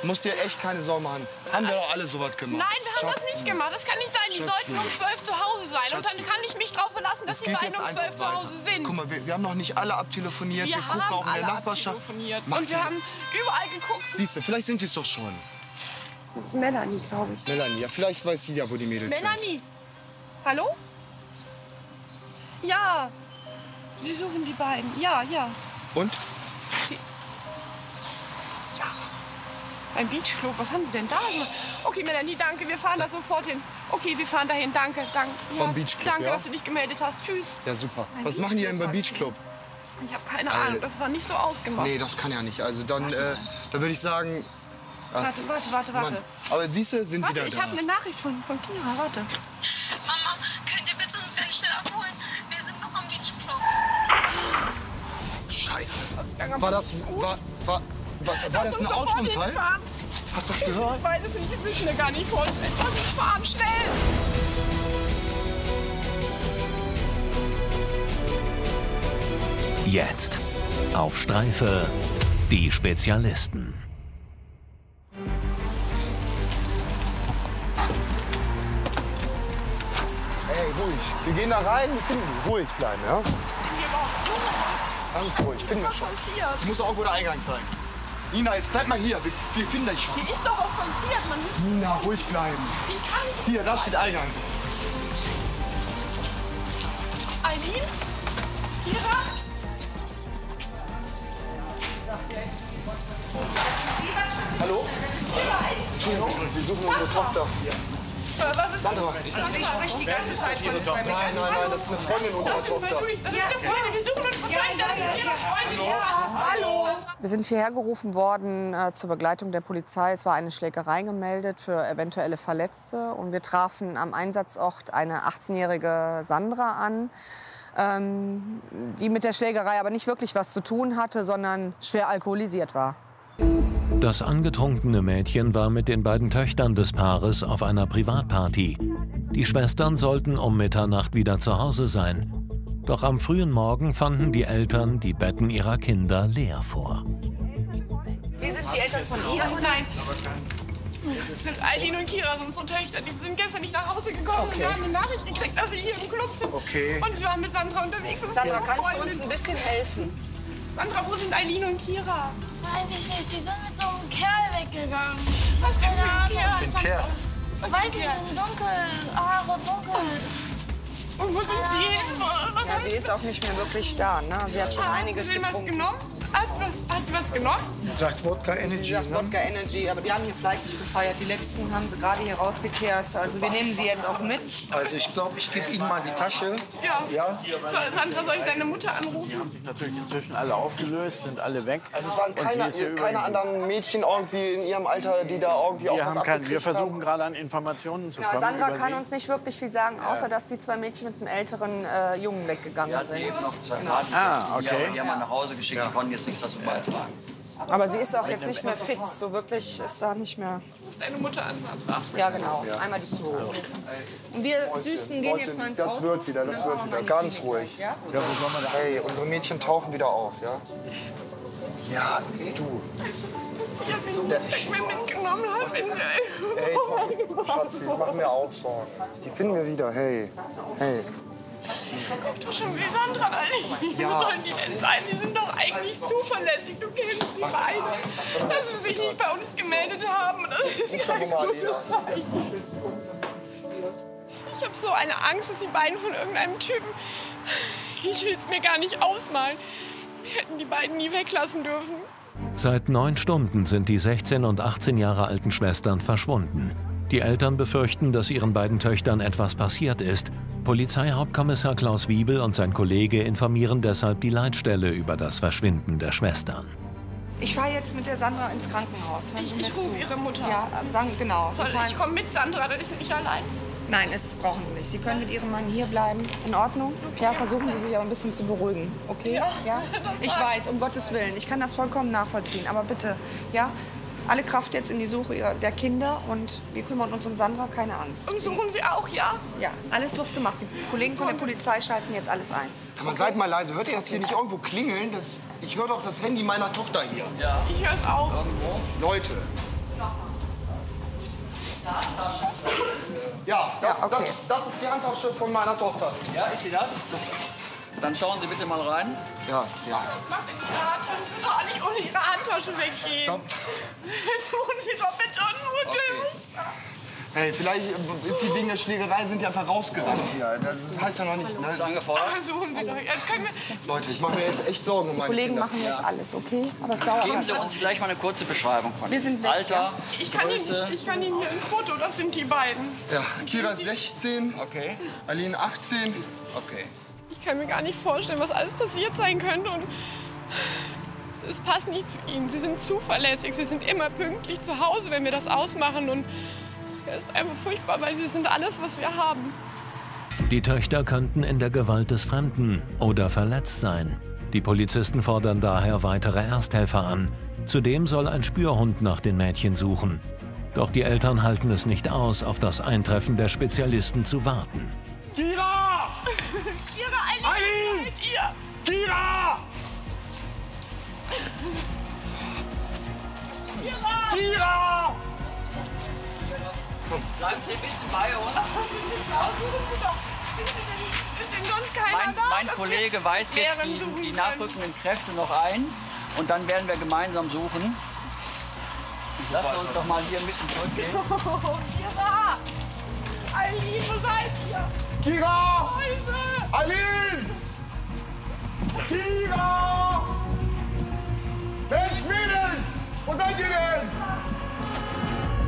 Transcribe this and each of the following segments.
Du musst dir echt keine Sorgen machen. Haben wir doch alle sowas gemacht. Nein, wir haben das Schatzi. nicht gemacht. Das kann nicht sein. Die Schatzi. sollten um 12 zu Hause sein. Und Schatzi. dann kann ich mich darauf verlassen, dass die beiden um einfach 12 zu. Hause sind. Guck mal, wir, wir haben noch nicht alle abtelefoniert. Wir, wir gucken haben auch in der Nachbarschaft. Und wir haben überall geguckt. Siehst du, vielleicht sind die es doch schon. Das ist Melanie, glaube ich. Melanie, ja, vielleicht weiß sie ja, wo die Mädels sind. Melanie! Hallo? Ja. Wir suchen die beiden. Ja, ja. Und? Ein Beachclub, was haben Sie denn da gemacht? Okay, Melanie, danke, wir fahren da sofort hin. Okay, wir fahren dahin, danke, danke. Ja, Vom Beachclub, Danke, ja? dass du dich gemeldet hast. Tschüss. Ja, super. Ein Was machen die denn beim Beachclub? Ich habe keine Äh, Ahnung, das war nicht so ausgemacht. Nee, das kann ja nicht. Also dann, äh, da würde ich sagen, Warte, warte, warte, warte. Mann. Aber siehst du, sind Warte, wieder ich da. habe eine Nachricht von, von Kira, warte. Mama, könnt ihr bitte uns ganz schnell abholen? Wir sind noch am Beachclub. Scheiße. War das, war, war, war, war das ein Autounfall? Hast du das gehört? Ich weiß es nicht, ich will mir gar nicht vorstellen. Lass uns fahren, schnell! Jetzt auf Streife die Spezialisten. Ey, ruhig. Wir gehen da rein, wir finden die. Ruhig bleiben, ja? Ganz ruhig, finden wir schon. passiert? Muss auch irgendwo der Eingang sein. Nina, jetzt bleib mal hier. Wir, wir finden dich schon. Hier ist doch was passiert, man. Nina, ruhig bleiben. Wie kann ich... Hier, da steht Eingang. Eileen? Kira? Hallo? Entschuldigung, wir suchen unsere Tochter. Was ist... Sandra. Also sie spricht die ganze Zeit von zwei Nein, nein, nein, das ist eine Freundin unserer Tochter. Das ist eine Freundin, wir suchen uns von das ist ihre Freundin. Ja, hallo. Wir sind hierher gerufen worden äh, zur Begleitung der Polizei. Es war eine Schlägerei gemeldet für eventuelle Verletzte. Und wir trafen am Einsatzort eine 18-jährige Sandra an, ähm, die mit der Schlägerei aber nicht wirklich was zu tun hatte, sondern schwer alkoholisiert war. Das angetrunkene Mädchen war mit den beiden Töchtern des Paares auf einer Privatparty. Die Schwestern sollten um Mitternacht wieder zu Hause sein. Doch am frühen Morgen fanden die Eltern die Betten ihrer Kinder leer vor. Sie sind die Eltern von ihr? Oh nein. Eileen und Kira sind unsere Töchter. Die sind gestern nicht nach Hause gekommen und wir haben eine Nachricht gekriegt, dass sie hier im Club sind. Okay. Und sie waren mit Sandra unterwegs. Sandra, kannst du uns ein bisschen helfen? Sandra, wo sind Eileen und Kira? Weiß ich nicht, die sind mit so einem Kerl weggegangen. Was für ein. Kerl? Das sind Kerl. Was Weiß für ich ein Kerl? nicht, dunkel, Haare dunkel. Und wo sind sie? Was Ja, sie ist auch nicht mehr wirklich da. Ne? Sie hat schon Haben einiges denn was getrunken. genommen? Hat sie was, hat sie was genommen? Sagt Wodka Energy. Sie sagt ne? Wodka Energy, aber die haben hier fleißig gefeiert. Die letzten haben sie gerade hier rausgekehrt. Also wir nehmen sie jetzt auch mit. Also ich glaube, ich gebe Ihnen mal die Tasche. Ja. Ja? So, Sandra, soll ich deine Mutter anrufen? Die haben sich natürlich inzwischen alle aufgelöst, sind alle weg. Also es waren sie keine, keine anderen Mädchen irgendwie in ihrem Alter, die da irgendwie auch Wir, was haben kein, wir versuchen haben. gerade an Informationen zu Ja, kommen. Sandra über kann sie. uns nicht wirklich viel sagen, außer dass die zwei Mädchen mit einem älteren äh, Jungen weggegangen sind. Ah, okay. Die haben wir nach Hause geschickt, die konnten jetzt nichts dazu beitragen. Aber sie ist auch jetzt nicht mehr fit. So wirklich ist da nicht mehr. Ruf deine Mutter an, Sandra. Ja, genau. Einmal die Zug. Und wir Süßen gehen jetzt mal ins Das Auto. wird wieder, das wird wieder. Ganz ruhig. Da? Hey, unsere Mädchen tauchen wieder auf, ja? Ja, du. Der- ich mir mitgenommen habe. in- Ey, ich mach, Schatzi, ich mach mir auch Sorgen. Die finden wir wieder, hey. Hey. Doch schon wie Sandra da liegen. Ja. Wo sollen die denn sein? Die sind doch eigentlich zuverlässig. Du kennst sie beide. Dass sie sich nicht bei uns gemeldet haben. Das ist kein gutes. Zeichen. Ich habe so eine Angst, dass die beiden von irgendeinem Typen. Ich will es mir gar nicht ausmalen. Wir hätten die beiden nie weglassen dürfen. Seit neun Stunden sind die 16 und 18 Jahre alten Schwestern verschwunden. Die Eltern befürchten, dass ihren beiden Töchtern etwas passiert ist. Polizeihauptkommissar Klaus Wiebel und sein Kollege informieren deshalb die Leitstelle über das Verschwinden der Schwestern. Ich fahre jetzt mit der Sandra ins Krankenhaus. Hören Ich, ich rufe ihre Mutter. Ja, sagen, genau. Soll, ich komme mit Sandra, dann ist sie nicht allein. Nein, das brauchen Sie nicht. Sie können mit Ihrem Mann hier bleiben. In Ordnung? Ja, versuchen Sie sich aber ein bisschen zu beruhigen. Okay? Ja. Ich weiß, um Gottes Willen. Ich kann das vollkommen nachvollziehen. Aber bitte, ja? Alle Kraft jetzt in die Suche der Kinder und wir kümmern uns um Sandra, keine Angst. Und suchen Sie auch, ja? Ja, alles wird gemacht. Die Kollegen von der Polizei schalten jetzt alles ein. Aber seid mal leise, hört ihr das hier nicht irgendwo klingeln? Das, ich höre doch das Handy meiner Tochter hier. Ich höre es auch. Leute, Ja, das, Ja, okay. das, das ist die Handtasche von meiner Tochter. Ja, ist sie das? Dann schauen Sie bitte mal rein. Ja, ja. Macht in Ihre Handtasche. Ich will doch auch nicht ohne Ihre Handtasche weggehen. Stopp. Suchen Sie doch bitte einen Nudel. Hey, vielleicht ist die wegen der Schlägerei sind die einfach rausgerannt hier. Das heißt ja noch nicht. Ist Ne? angefordert. Suchen Sie doch. Jetzt können wir... Leute, ich mache mir jetzt echt Sorgen um meine Kollegen Kinder. machen jetzt alles, okay? Aber es dauert. Geben Sie uns vielleicht mal eine kurze Beschreibung von Wir Ihnen. sind weg, Alter, ja? Ich kann, Größe. Ihnen, ich kann Ihnen hier ein Foto, das sind die beiden. Ja, Kira ist 16, Okay, Aline 18. okay. Ich kann mir gar nicht vorstellen, was alles passiert sein könnte. Und es passt nicht zu Ihnen. Sie sind zuverlässig. Sie sind immer pünktlich zu Hause, wenn wir das ausmachen. Und es ist einfach furchtbar, weil Sie sind alles, was wir haben. Die Töchter könnten in der Gewalt des Fremden oder verletzt sein. Die Polizisten fordern daher weitere Ersthelfer an. Zudem soll ein Spürhund nach den Mädchen suchen. Doch die Eltern halten es nicht aus, auf das Eintreffen der Spezialisten zu warten. Bleiben Sie ein bisschen bei uns. Ist denn sonst keiner Mein, da? mein Kollege weist jetzt die, die nachrückenden Kräfte noch ein. Und dann werden wir gemeinsam suchen. Lassen wir uns doch mal hier ein bisschen zurückgehen. Kira! Eileen, wo seid ihr? Kira! Aline! Kira!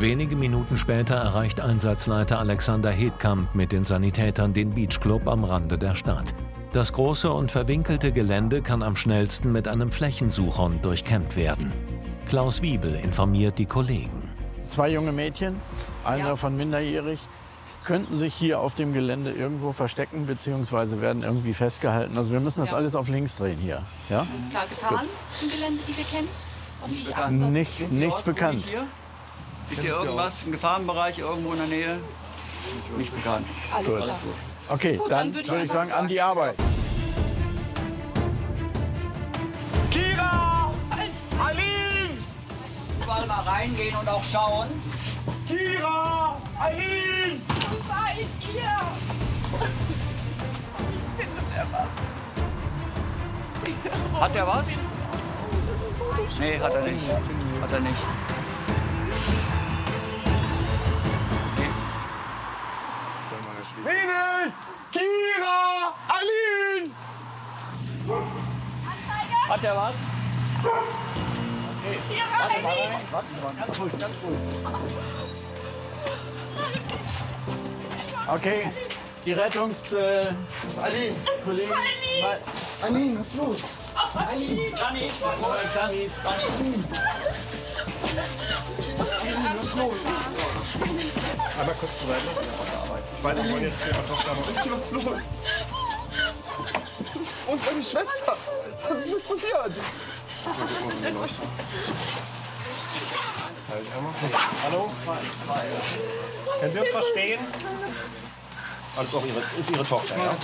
Wenige Minuten später erreicht Einsatzleiter Alexander Hedkamp mit den Sanitätern den Beachclub am Rande der Stadt. Das große und verwinkelte Gelände kann am schnellsten mit einem Flächensuchhund durchkämmt werden. Klaus Wiebel informiert die Kollegen. Zwei junge Mädchen, einer von minderjährig, könnten sich hier auf dem Gelände irgendwo verstecken bzw. werden irgendwie festgehalten. Also wir müssen das alles auf links drehen hier. Ja? klar Gefahren im Gelände, die wir kennen? Nicht, nichts auskundig bekannt. Ist hier irgendwas im Gefahrenbereich irgendwo in der Nähe? Nicht bekannt. Alles klar. Okay, dann dann würde ich ich sagen, an die Arbeit. Kira! Aline! Überall mal reingehen und auch schauen. Kira! Aline! Wo seid ihr? Er was? Hat er was? Nee, hat er nicht. Hat er nicht. Mädels! Kira! Aline! Hat er was? Okay, die Rettungskollegen. Das ist Aline. Mal- Aline, was ist los? Dani, Janis, Was ist los? Wo ist deine Schwester? Was ist mit passiert? Hallo? Können Sie uns verstehen? Also auch ihre, ist Ihre Tochter, ja?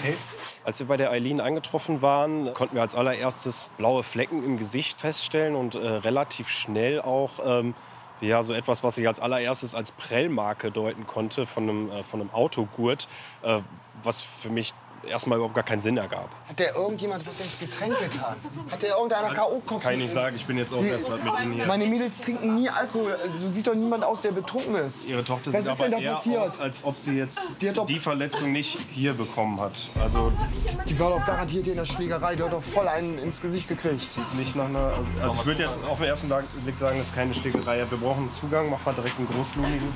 Okay. Als wir bei der Eileen eingetroffen waren, konnten wir als allererstes blaue Flecken im Gesicht feststellen und äh, relativ schnell auch ähm, ja, so etwas, was ich als allererstes als Prellmarke deuten konnte von einem, äh, von einem Autogurt, äh, was für mich erstmal überhaupt gar keinen Sinn ergab. Hat der irgendjemand was ins Getränk getan? Hat der irgendeiner K.O.-Kopf? Kann ich nicht sagen, ich bin jetzt auch erst mal mit Ihnen hier. Meine Mädels trinken nie Alkohol. So sieht doch niemand aus, der betrunken ist. Ihre Tochter Was sieht ist aber denn da passiert? aus, als ob sie jetzt Die die Verletzung nicht hier bekommen hat. Also Die war doch garantiert in der Schlägerei. Die hat doch voll einen ins Gesicht gekriegt. nicht nach einer. Also, also ich würde jetzt auf den ersten Blick sagen, das ist keine Schlägerei. Wir brauchen einen Zugang, mach mal direkt einen großlumigen.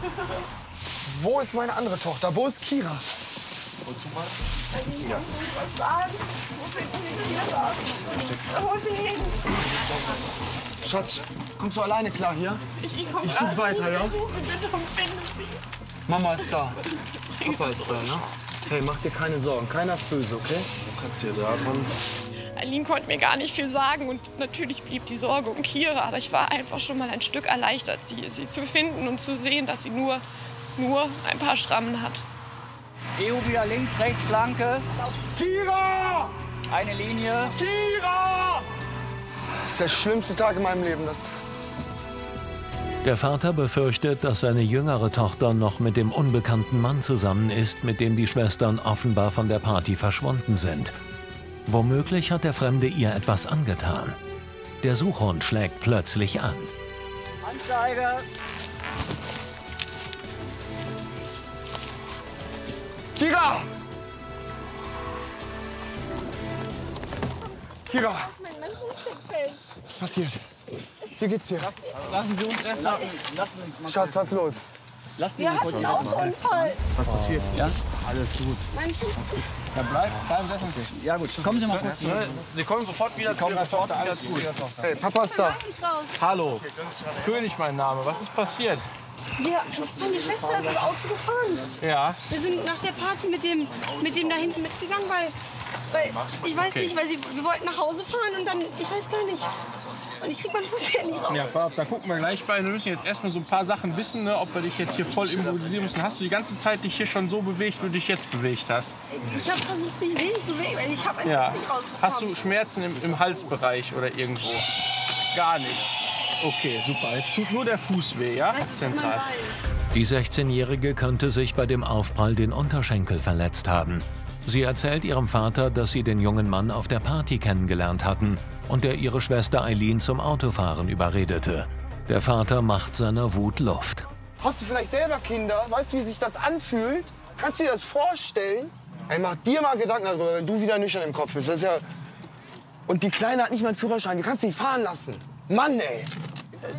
Wo ist meine andere Tochter? Wo ist Kira? Wo sind die? Schatz, kommst du alleine klar hier? Ich, ich, komm Ich such rein. weiter, ja? Ich suche bitte und finde sie. Mama ist da. Papa ist da, ne? Hey, mach dir keine Sorgen. Keiner ist böse, okay? Aline konnte mir gar nicht viel sagen und natürlich blieb die Sorge um Kira, aber ich war einfach schon mal ein Stück erleichtert, sie, sie zu finden und zu sehen, dass sie nur, nur ein paar Schrammen hat. EU wieder links, rechts, Flanke. Kira! Eine Linie. Kira! Das ist der schlimmste Tag in meinem Leben. Das Der Vater befürchtet, dass seine jüngere Tochter noch mit dem unbekannten Mann zusammen ist, mit dem die Schwestern offenbar von der Party verschwunden sind. Womöglich hat der Fremde ihr etwas angetan. Der Suchhund schlägt plötzlich an. Anzeige! Kira! Kira! Mein Mann steckt fest. Was ist passiert? Wie geht's dir? Lassen Sie uns erst mal. Lassen Sie uns Schatz, was ist los? Lassen Sie Wir hatten einen Autounfall. Was passiert? Ja? Alles gut. Mein. Ja, bleib, bleib setzen. Ja gut, kommen Sie mal kurz. Ne, Sie kommen sofort wieder. kommen sofort, alles gut. Hey, Papa ist da. Hallo, König mein Name. Was ist passiert? Wir, meine Schwester ist das Auto gefahren. Ja, Wir sind nach der Party mit dem, mit dem da hinten mitgegangen, weil, weil ich weiß nicht, weil sie, wir wollten nach Hause fahren und dann, ich weiß gar nicht. Und ich krieg meinen Fuß hier nicht raus. ja, pass auf, da gucken wir gleich bei. Wir müssen jetzt erstmal so ein paar Sachen wissen, ne, ob wir dich jetzt hier voll immobilisieren müssen. Hast du die ganze Zeit dich hier schon so bewegt, wie du dich jetzt bewegt hast? Ich habe versucht, mich wenig zu bewegen, weil ich habe einfach Ja. nicht rausbekommen. Hast du Schmerzen im, im Halsbereich oder irgendwo? Gar nicht. Okay, super. Jetzt tut nur der Fuß weh, ja? Du, Zentral. Die 16-Jährige könnte sich bei dem Aufprall den Unterschenkel verletzt haben. Sie erzählt ihrem Vater, dass sie den jungen Mann auf der Party kennengelernt hatten und er ihre Schwester Eileen zum Autofahren überredete. Der Vater macht seiner Wut Luft. Hast du vielleicht selber Kinder? Weißt du, wie sich das anfühlt? Kannst du dir das vorstellen? Ey, mach dir mal Gedanken darüber, wenn du wieder nüchtern im Kopf bist. Das ist ja... Und die Kleine hat nicht mal einen Führerschein. Die kannst du nicht fahren lassen. Mann, ey.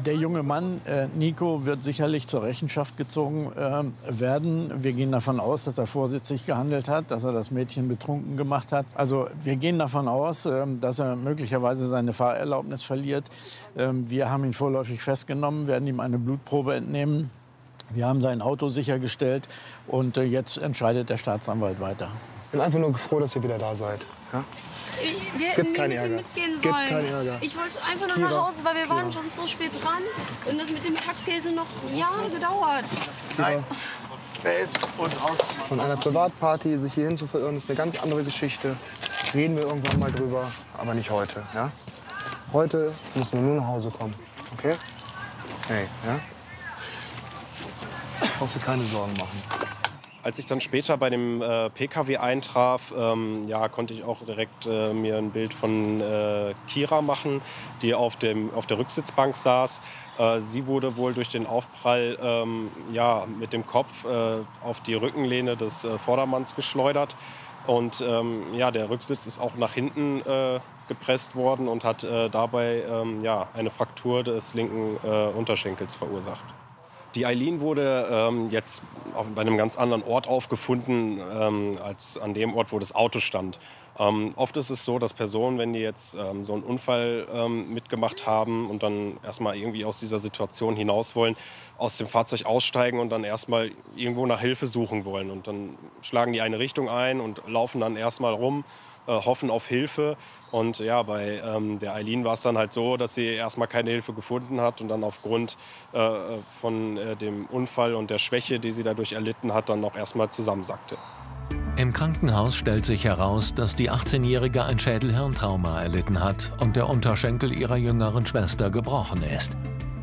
Der junge Mann, äh, Nico, wird sicherlich zur Rechenschaft gezogen äh, werden. Wir gehen davon aus, dass er vorsätzlich gehandelt hat, dass er das Mädchen betrunken gemacht hat. Also wir gehen davon aus, äh, dass er möglicherweise seine Fahrerlaubnis verliert. Ähm, wir haben ihn vorläufig festgenommen, werden ihm eine Blutprobe entnehmen. Wir haben sein Auto sichergestellt und äh, jetzt entscheidet der Staatsanwalt weiter. Ich bin einfach nur froh, dass ihr wieder da seid. Ja? Wir gibt hätten keinen Ärger. Es gibt sollen. keinen Ärger. Ich wollte einfach nur Kira, nach Hause, weil wir Kira. waren schon so spät dran. Und das mit dem Taxi hätte noch Jahre gedauert. Von einer Privatparty sich hierhin zu verirren, ist eine ganz andere Geschichte. Reden wir irgendwann mal drüber, aber nicht heute. Ja? Heute müssen wir nur nach Hause kommen. Okay? Hey, ja? Brauchst du keine Sorgen machen. Als ich dann später bei dem äh, PKW eintraf, ähm, ja, konnte ich auch direkt äh, mir ein Bild von äh, Kira machen, die auf, dem, auf der Rücksitzbank saß. Äh, sie wurde wohl durch den Aufprall ähm, ja, mit dem Kopf äh, auf die Rückenlehne des äh, Vordermanns geschleudert. Und ähm, ja, der Rücksitz ist auch nach hinten gepresst worden und hat dabei ähm, ja, eine Fraktur des linken Unterschenkels verursacht. Die Eileen wurde ähm, jetzt auf, bei einem ganz anderen Ort aufgefunden, ähm, als an dem Ort, wo das Auto stand. Ähm, oft ist es so, dass Personen, wenn die jetzt ähm, so einen Unfall ähm, mitgemacht haben und dann erstmal irgendwie aus dieser Situation hinaus wollen, aus dem Fahrzeug aussteigen und dann erstmal irgendwo nach Hilfe suchen wollen. Und dann schlagen die eine Richtung ein und laufen dann erstmal rum, äh, hoffen auf Hilfe. Und ja, bei ähm, der Eileen war es dann halt so, dass sie erstmal keine Hilfe gefunden hat und dann aufgrund äh, von äh, dem Unfall und der Schwäche, die sie dadurch erlitten hat, dann noch erstmal zusammensackte. Im Krankenhaus stellt sich heraus, dass die 18-Jährige ein Schädelhirntrauma erlitten hat und der Unterschenkel ihrer jüngeren Schwester gebrochen ist.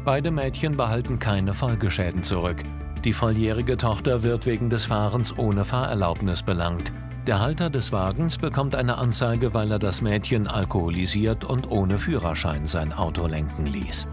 Beide Mädchen behalten keine Folgeschäden zurück. Die volljährige Tochter wird wegen des Fahrens ohne Fahrerlaubnis belangt. Der Halter des Wagens bekommt eine Anzeige, weil er das Mädchen alkoholisiert und ohne Führerschein sein Auto lenken ließ.